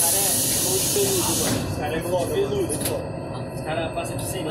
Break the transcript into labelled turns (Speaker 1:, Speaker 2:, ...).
Speaker 1: caras é peludo, mano. Os caras é, é, é peludo. Os caras passam de 100